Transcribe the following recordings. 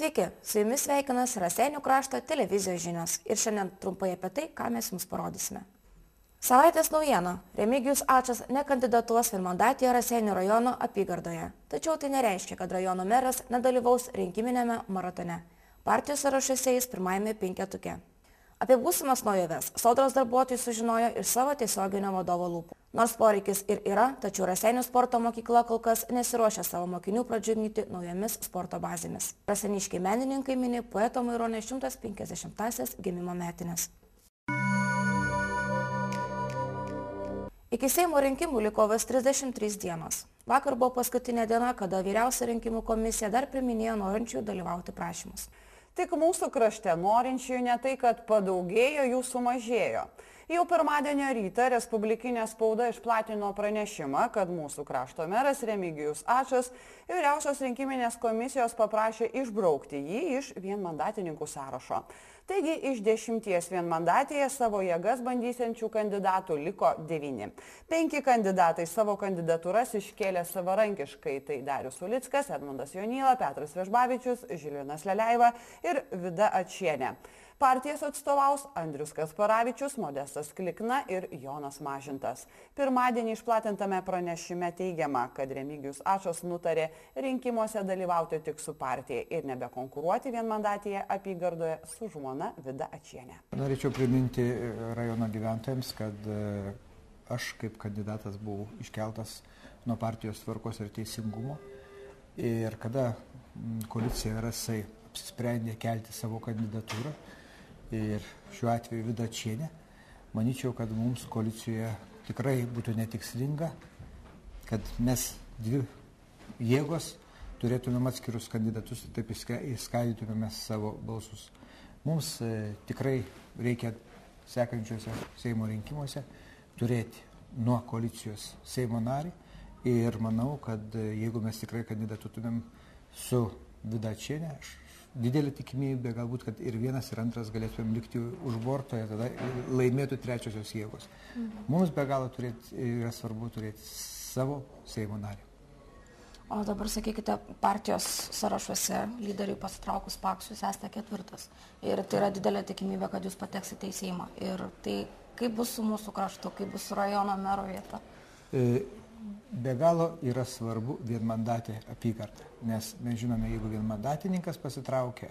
Sveiki, su jumis sveikinas Raseinių krašto televizijos žinios ir šiandien trumpai apie tai, ką mes jums parodysime. Savaitės naujiena. Remigijus Ačas nekandidatuos vienmandatėje Raseinių rajono apygardoje. Tačiau tai nereiškia, kad rajono meras nedalyvaus rinkiminėme maratone. Partijos sąrašuose jis pirmajame penketuke. Apie būsimas naujoves sodros darbuotojai sužinojo iš savo tiesioginio vadovo lūpų. Nors poreikis ir yra, tačiau Raseinių sporto mokykla kol kas nesiruošia savo mokinių pradžiuginti naujomis sporto bazėmis. Raseniškiai menininkai mini poeto Maironė 150-asias gimimo metinės. Iki Seimo rinkimų liko vos 33 dienos. Vakar buvo paskutinė diena, kada vyriausia rinkimų komisija dar priminėjo norinčių dalyvauti prašymus. Tik mūsų krašte norinčiųjų ne tai, kad padaugėjo, jų sumažėjo. Jau pirmadienio rytą Respublikinė spauda išplatino pranešimą, kad mūsų krašto meras Remigijus Ačas vyriausios rinkiminės komisijos paprašė išbraukti jį iš vienmandatininkų sąrašo. Taigi iš dešimties vienmandatėje savo jėgas bandysiančių kandidatų liko devyni. Penki kandidatai savo kandidatūras iškėlė savarankiškai, tai Darius Ulickas, Edmundas Jonyla, Petras Vežbavičius, Žilinas Leleiva ir Vida Ačienė. Partijas atstovaus Andrius Kasparavičius, Modestas Klikna ir Jonas Mažintas. Pirmadienį išplatintame pranešime teigiama, kad Remigijus Ašas nutarė rinkimuose dalyvauti tik su partija ir nebekonkuruoti vienmandatėje apygardoje su žmona Vida Ačienė. Norėčiau priminti rajono gyventojams, kad e, aš kaip kandidatas buvau iškeltas nuo partijos tvarkos ir teisingumo. Ir kada koalicija Rasai apsisprendė kelti savo kandidatūrą, ir šiuo atveju Vidačienė, manyčiau, kad mums koalicijoje tikrai būtų netikslinga, kad mes dvi jėgos turėtumėm atskirus kandidatus ir taip įskaidytumėme savo balsus. Mums e, tikrai reikia sekančiuose Seimo rinkimuose turėti nuo koalicijos Seimo narį ir manau, kad e, jeigu mes tikrai kandidatutumėm su Vidačienė, aš didelė tikimybė galbūt, kad ir vienas, ir antras galėtumėm likti už borto ir tada laimėtų trečiosios jėgos. Mhm. Mums be galo turėti, yra svarbu turėti savo Seimo narį. O dabar sakykite, partijos sąrašuose lyderiui pasitraukus paksų jūs esate ketvirtas. Ir tai yra didelė tikimybė, kad jūs pateksite į Seimą. Ir tai kaip bus su mūsų kraštu, kaip bus su rajono mero vieta? E, be galo yra svarbu vienmandatė apygarda, nes mes žinome, jeigu vienmandatininkas pasitraukia,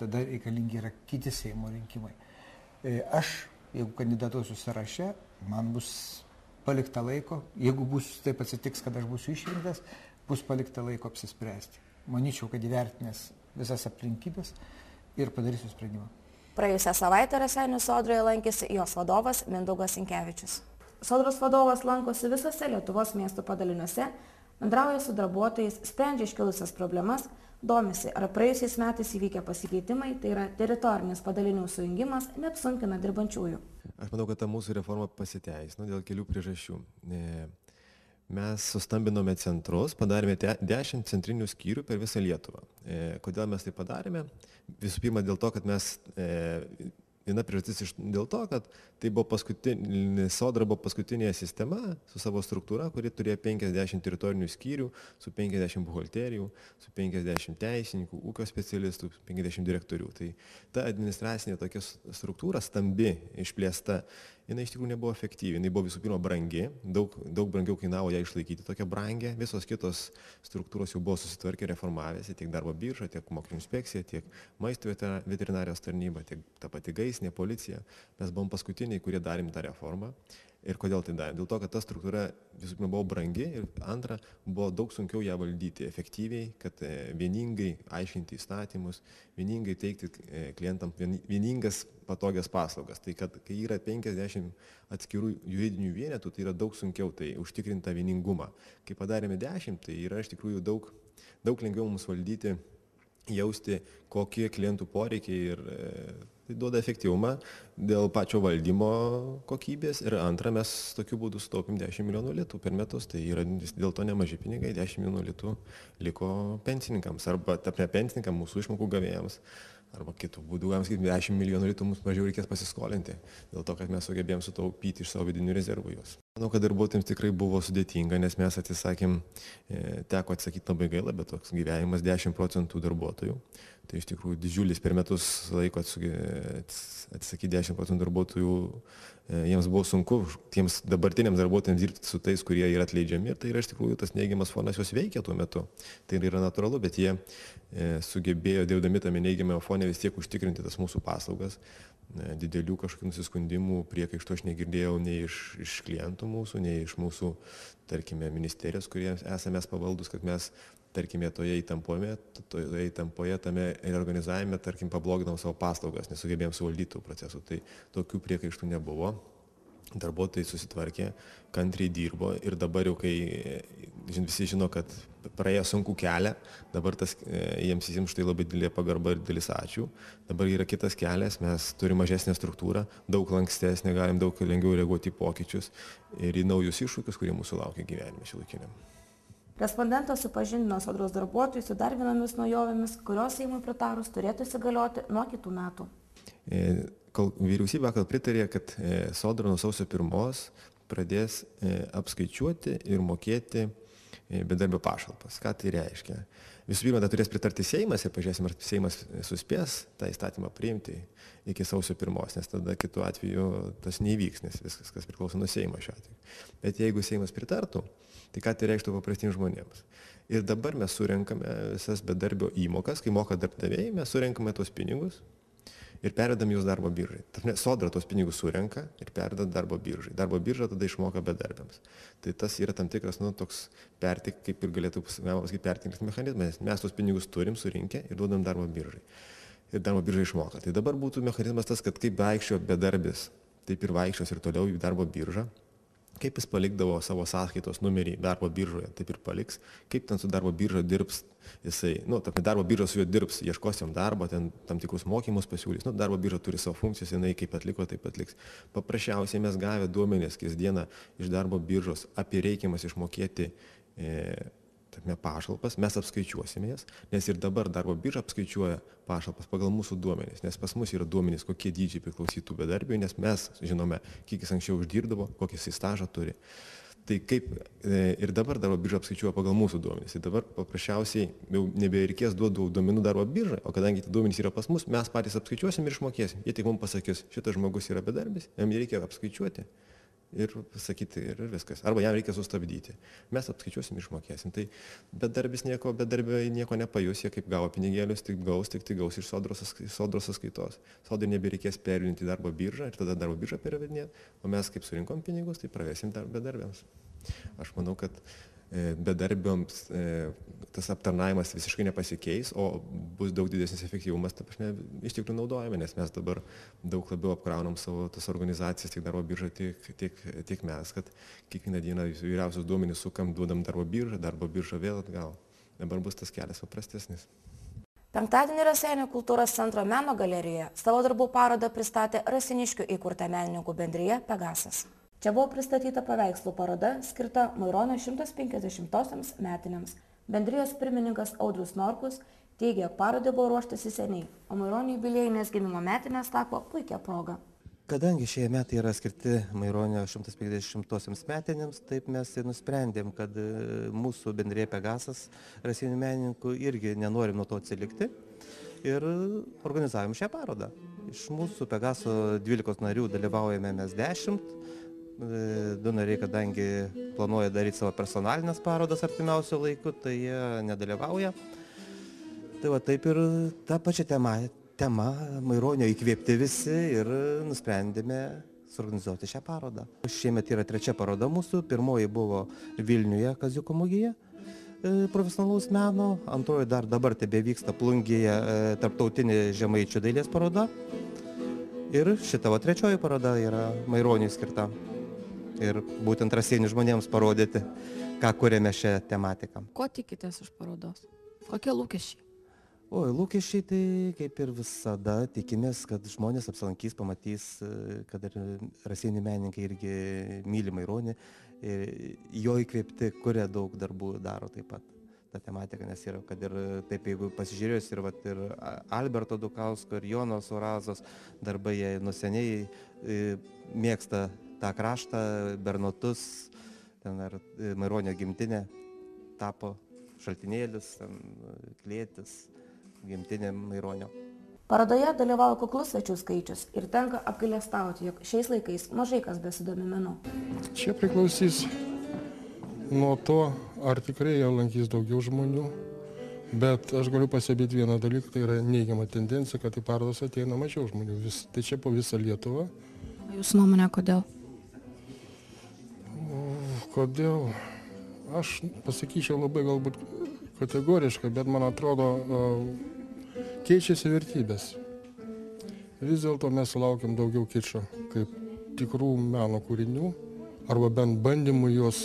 tada reikalingi yra kiti Seimo rinkimai. E, aš, jeigu kandidatuosiu sąraše, man bus palikta laiko, jeigu bus taip atsitiks, kad aš būsiu išrinktas, bus palikta laiko apsispręsti. Manyčiau, kad įvertinęs visas aplinkybės ir padarysiu sprendimą. Praėjusią savaitę Raseinių sodroje lankėsi jos vadovas Mindaugas Inkevičius. Sodros vadovas lankosi visose Lietuvos miestų padaliniuose, bendrauja su darbuotojais, sprendžia iškilusias problemas, domisi, ar praėjusiais metais įvykę pasikeitimai, tai yra teritorinis padalinių sujungimas, neapsunkina dirbančiųjų. Aš manau, kad ta mūsų reforma pasiteisino dėl kelių priežasčių. Mes sustambinome centrus, padarėme 10 centrinių skyrių per visą Lietuvą. Kodėl mes tai padarėme? Visų pirma, dėl to, kad mes Viena priežastis iš dėl to, kad tai buvo paskutinė, sodra buvo paskutinė sistema su savo struktūra, kuri turėjo 50 teritorinių skyrių, su 50 buhalterijų, su 50 teisininkų, ūkio specialistų, 50 direktorių. Tai ta administracinė tokia struktūra stambi, išplėsta, jinai iš tikrųjų nebuvo efektyvi, jinai buvo visų pirma brangi, daug, daug brangiau kainavo ją išlaikyti tokią brangę, visos kitos struktūros jau buvo susitvarkę, reformavęsi, tiek darbo birža, tiek mokesčių inspekcija, tiek maisto veterinarijos tarnyba, tiek ta pati gaisnė policija. Mes buvom paskutiniai, kurie darėm tą reformą. Ir kodėl tai darė? Dėl to, kad ta struktūra visų pirma buvo brangi ir antra, buvo daug sunkiau ją valdyti efektyviai, kad e, vieningai aiškinti įstatymus, vieningai teikti e, klientam vieningas patogias paslaugas. Tai kad kai yra 50 atskirų juridinių vienetų, tai yra daug sunkiau tai užtikrinti vieningumą. Kai padarėme 10, tai yra iš tikrųjų daug, daug lengviau mums valdyti jausti, kokie klientų poreikiai ir e, tai duoda efektyvumą dėl pačio valdymo kokybės. Ir antra, mes tokiu būdu sutaupim 10 milijonų litų per metus, tai yra dėl to nemaži pinigai, 10 milijonų litų liko pensininkams arba tarp ne pensininkams, mūsų išmokų gavėjams. Arba kitų būdų, galim sakyti, 10 milijonų litų mums mažiau reikės pasiskolinti, dėl to, kad mes sugebėjom sutaupyti iš savo vidinių rezervų juos. Manau, kad darbuotojams tikrai buvo sudėtinga, nes mes atsisakėm, e, teko atsakyti labai gaila, bet toks gyvenimas 10 procentų darbuotojų. Tai iš tikrųjų didžiulis per metus laiko atsisakyti 10 procentų darbuotojų, e, jiems buvo sunku, tiems dabartiniams darbuotojams dirbti su tais, kurie yra atleidžiami ir tai yra iš tikrųjų tas neigiamas fonas juos veikia tuo metu. Tai yra natūralu, bet jie e, sugebėjo, dirbdami tame neigiamame fone, vis tiek užtikrinti tas mūsų paslaugas. Didelių kažkokių nusiskundimų, priekaištų aš negirdėjau nei iš, iš klientų mūsų, nei iš mūsų, tarkime, ministerijos, kuriems esame pavaldus, kad mes tarkime, toje įtampoje, toje įtampoje, tame organizavime, tarkim, pabloginom savo paslaugas, nesugebėjom suvaldyti tų procesų. Tai tokių priekaištų nebuvo. Darbuotojai susitvarkė, kantriai dirbo ir dabar jau, kai žin, visi žino, kad praėjo sunku kelią, dabar tas, e, jiems visiems štai labai didelė pagarba ir didelis ačiū. Dabar yra kitas kelias, mes turime mažesnę struktūrą, daug lankstesnė, galim daug lengviau reaguoti į pokyčius ir į naujus iššūkius, kurie mūsų laukia gyvenime šilukiniam. Respondentas supažindino sodros darbuotojus su dar vienomis naujovėmis, kurios Seimui pritarus turėtų įsigalioti nuo kitų metų. E, kol vyriausybė vakar pritarė, kad e, sodra nuo sausio pirmos pradės e, apskaičiuoti ir mokėti bedarbio pašalpas. Ką tai reiškia? Visų pirma, tai turės pritarti Seimas ir pažiūrėsim, ar Seimas suspės tą įstatymą priimti iki sausio pirmos, nes tada kitu atveju tas neįvyks, nes viskas, kas priklauso nuo Seimo šiuo atveju. Bet jeigu Seimas pritartų, Tai ką tai reikštų paprastiems žmonėms. Ir dabar mes surenkame visas bedarbio įmokas, kai moka darbdaviai, mes surenkame tos pinigus ir pervedam jūs darbo biržai. Tarne, sodra tos pinigus surenka ir perveda darbo biržai. Darbo birža tada išmoka bedarbiams. Tai tas yra tam tikras, nu, toks pertik, kaip ir galėtų pasakyti, pertikras mechanizmas. Mes tos pinigus turim surinkę ir duodam darbo biržai. Ir darbo birža išmoka. Tai dabar būtų mechanizmas tas, kad kaip vaikščio bedarbis, taip ir vaikščios ir toliau į darbo biržą kaip jis palikdavo savo sąskaitos numerį darbo biržoje, taip ir paliks, kaip ten su darbo birža dirbs, jisai, nu, tarp darbo birža su juo dirbs, ieškos jam darbo, ten tam tikrus mokymus pasiūlys, nu, darbo birža turi savo funkcijas, jinai kaip atliko, taip atliks. Paprasčiausiai mes gavę duomenės kasdieną iš darbo biržos apie reikiamas išmokėti e, tarkime, pašalpas, mes apskaičiuosime jas, nes ir dabar darbo birža apskaičiuoja pašalpas pagal mūsų duomenys, nes pas mus yra duomenys, kokie dydžiai priklausytų bedarbiui, nes mes žinome, kiek jis anksčiau uždirbdavo, kokį jis stažą turi. Tai kaip e, ir dabar darbo birža apskaičiuoja pagal mūsų duomenys. Tai dabar paprasčiausiai jau nebereikės duodų duomenų darbo biržai, o kadangi tie duomenys yra pas mus, mes patys apskaičiuosim ir išmokėsim. Jie tik mums pasakys, šitas žmogus yra bedarbis, jam reikia apskaičiuoti ir sakyti ir viskas. Arba jam reikia sustabdyti. Mes apskaičiuosim, išmokėsim. Tai bedarbis nieko, bedarbio nieko nepajus, jie kaip gavo pinigėlius, tik gaus, tik tai gaus iš sodros, sodros sąskaitos. Sodrai nebereikės pervedinti darbo biržą ir tada darbo biržą pervedinėti, o mes kaip surinkom pinigus, tai pravesim dar bedarbiams. Aš manau, kad bedarbiams e, tas aptarnavimas visiškai nepasikeis, o bus daug didesnis efektyvumas, ta prasme, išteklių naudojame, nes mes dabar daug labiau apkraunam savo tas organizacijas, tiek darbo biržą, tiek, tiek, tiek mes, kad kiekvieną dieną vyriausius duomenys sukam, duodam darbo biržą, darbo biržą vėl atgal. Dabar bus tas kelias paprastesnis. Penktadienį Raseinių kultūros centro meno galerijoje savo darbų parodą pristatė Rasiniškių įkurta menininkų bendryje Pegasas. Čia buvo pristatyta paveikslų paroda skirta Maironio 150-osiams metinėms. Bendrijos pirmininkas Audrius Norkus teigia, jog parodai buvo ruoštasi seniai, o Maironio jubiliejinės gimimo metinės tapo puikia proga. Kadangi šie metai yra skirti Maironio 150-osiams metinėms, taip mes ir nusprendėm, kad e, mūsų bendrėje Pegasas, rasinių menininkų, irgi nenorim nuo to atsilikti. Ir organizavom šią parodą. Iš mūsų Pegaso 12 narių dalyvaujame mes 10, E, du nariai, kadangi planuoja daryti savo personalinės parodas artimiausių laikų, tai jie nedalyvauja. Tai va taip ir ta pačia tema, tema Maironio įkvėpti visi ir nusprendėme suorganizuoti šią parodą. Šiemet yra trečia paroda mūsų, pirmoji buvo Vilniuje Kaziuko mugėje e, profesionalaus meno, antroji dar dabar tebe vyksta plungėje e, tarptautinė žemaičių dailės paroda. Ir šita va trečioji paroda yra Maironiui skirta ir būtent rasėnių žmonėms parodyti, ką kuriame šią tematiką. Ko tikitės iš parodos? Kokie lūkesčiai? O, lūkesčiai tai kaip ir visada tikimės, kad žmonės apsilankys, pamatys, kad ir rasėnių menininkai irgi myli Maironį ir jo įkvėpti, kuria daug darbų daro taip pat ta tematika, nes yra, kad ir taip, jeigu pasižiūrėjus ir, vat, ir Alberto Dukausko, ir Jonos Urazos darbai, jie nuseniai mėgsta tą kraštą, Bernotus, ten ar e, Maironio gimtinė tapo šaltinėlis, ten, klėtis, gimtinė Maironio. Parodoje dalyvavo kuklus svečių skaičius ir tenka apgailestauti, jog šiais laikais mažai kas besidomi menu. Čia priklausys nuo to, ar tikrai jau lankys daugiau žmonių, bet aš galiu pasibėti vieną dalyką, tai yra neigiama tendencija, kad į parodas ateina mažiau žmonių. Vis, tai čia po visą Lietuvą. Jūsų nuomonė, kodėl? Kodėl? Aš pasakyčiau labai galbūt kategoriškai, bet man atrodo, keičiasi vertybės. Vis dėlto mes sulaukiam daugiau kičio kaip tikrų meno kūrinių arba bent bandymų juos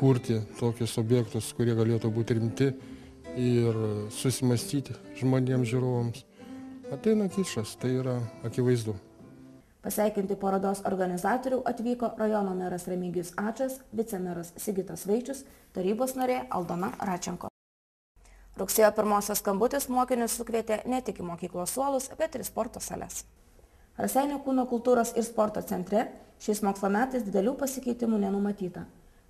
kurti tokius objektus, kurie galėtų būti rimti ir susimastyti žmonėms žiūrovams. Ateina kičas, tai yra akivaizdu. Pasveikinti parodos organizatorių atvyko rajono meras Remigijus Ačas, vicemeras Sigitas Vaičius, tarybos narė Aldona Račenko. Rugsėjo pirmosios skambutis mokinius sukvietė ne tik į mokyklos suolus, bet ir sporto sales. Raseinių kūno kultūros ir sporto centre šiais mokslo metais didelių pasikeitimų nenumatyta.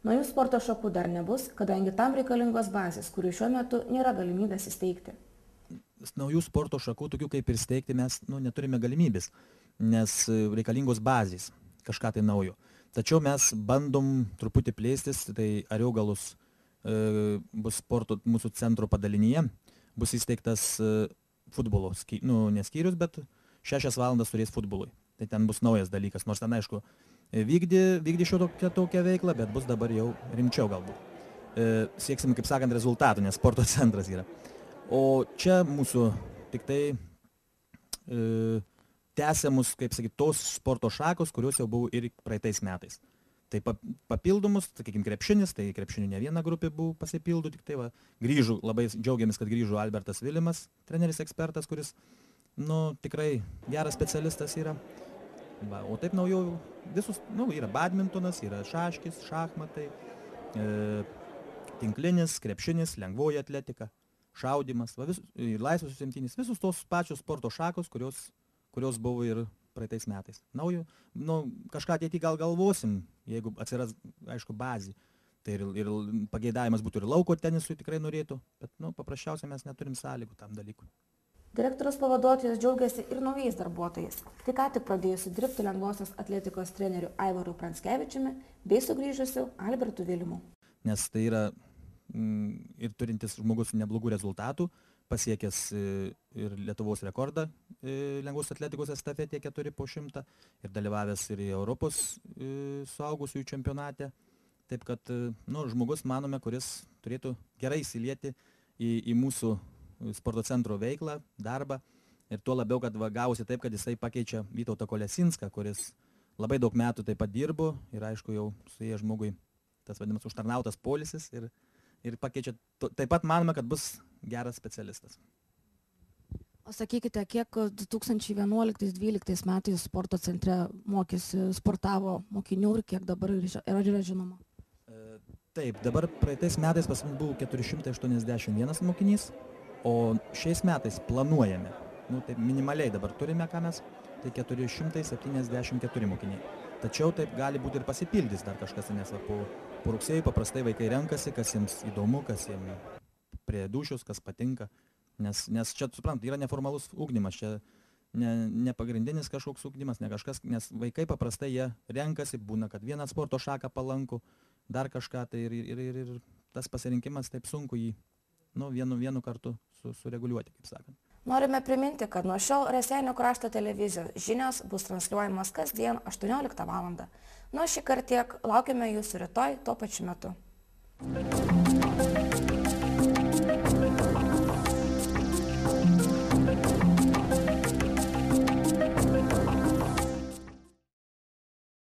Naujų sporto šakų dar nebus, kadangi tam reikalingos bazės, kurių šiuo metu nėra galimybės įsteigti. Naujų sporto šakų, tokių kaip ir steigti, mes nu, neturime galimybės nes e, reikalingos bazės, kažką tai naujo. Tačiau mes bandom truputį plėstis, tai Ariogalus e, bus sporto mūsų centro padalinyje, bus įsteigtas e, futbolo, sky, nu, neskyrius, bet šešias valandas turės futbolui. Tai ten bus naujas dalykas, nors ten aišku, vykdy, vykdy šio tokia, tokia veikla, bet bus dabar jau rimčiau galbūt. E, sieksim, kaip sakant, rezultatų, nes sporto centras yra. O čia mūsų tik tai e, tęsiamus, kaip sakyti, tos sporto šakos, kurios jau buvo ir praeitais metais. Tai papildomus, sakykime, krepšinis, tai krepšinių ne viena grupė buvo pasipildų, tik tai va, grįžų, labai džiaugiamės, kad grįžų Albertas Vilimas, treneris ekspertas, kuris, nu, tikrai geras specialistas yra. Va, o taip naujų visus, nu, yra badmintonas, yra šaškis, šachmatai, e, tinklinis, krepšinis, lengvoji atletika, šaudimas, va, vis, laisvas susimtinis, visus tos pačios sporto šakos, kurios kurios buvo ir praeitais metais. Naujų, nu, kažką ateitį gal galvosim, jeigu atsiras, aišku, bazė. Tai ir, ir pageidavimas būtų ir lauko tenisui tikrai norėtų, bet nu, paprasčiausiai mes neturim sąlygų tam dalykui. Direktorius pavaduotojas džiaugiasi ir naujais darbuotojais. Tik ką tik pradėjusi dirbti lengvosios atletikos treneriu Aivaru Pranskevičiumi bei sugrįžusiu Albertu Vilimu. Nes tai yra mm, ir turintis žmogus neblogų rezultatų, pasiekęs e, ir Lietuvos rekordą e, lengvos atletikos estafetėje 4 po 100 ir dalyvavęs ir Europos e, suaugusiųjų čempionate. Taip kad nu, žmogus, manome, kuris turėtų gerai įsilieti į, į mūsų sporto centro veiklą, darbą. Ir tuo labiau, kad va, gausi taip, kad jisai pakeičia Vytautą Kolesinską, kuris labai daug metų taip pat dirbo ir aišku jau su jie žmogui tas vadinamas užtarnautas polisis ir, ir pakeičia. Taip pat manome, kad bus geras specialistas. O sakykite, kiek 2011-2012 metais sporto centre mokėsi, sportavo mokinių ir kiek dabar yra, yra žinoma? E, taip, dabar praeitais metais pas mus buvo 481 mokinys, o šiais metais planuojame, nu, taip minimaliai dabar turime, ką mes, tai 474 mokiniai. Tačiau taip gali būti ir pasipildys dar kažkas, nes va, po, po rugsėjų paprastai vaikai renkasi, kas jiems įdomu, kas jiems prie dušios, kas patinka. Nes, nes čia, suprant, yra neformalus ugdymas, čia ne, ne pagrindinis kažkoks ugdymas, ne kažkas, nes vaikai paprastai jie renkasi, būna, kad vieną sporto šaką palanku, dar kažką, tai ir, ir, ir, ir tas pasirinkimas taip sunku jį nu, vienu, vienu kartu su, sureguliuoti, kaip sakant. Norime priminti, kad nuo šiol Resenio krašto televizijos žinios bus transliuojamas kasdien 18 val. Nuo šį kartą tiek, laukiame jūsų rytoj tuo pačiu metu. Thank you.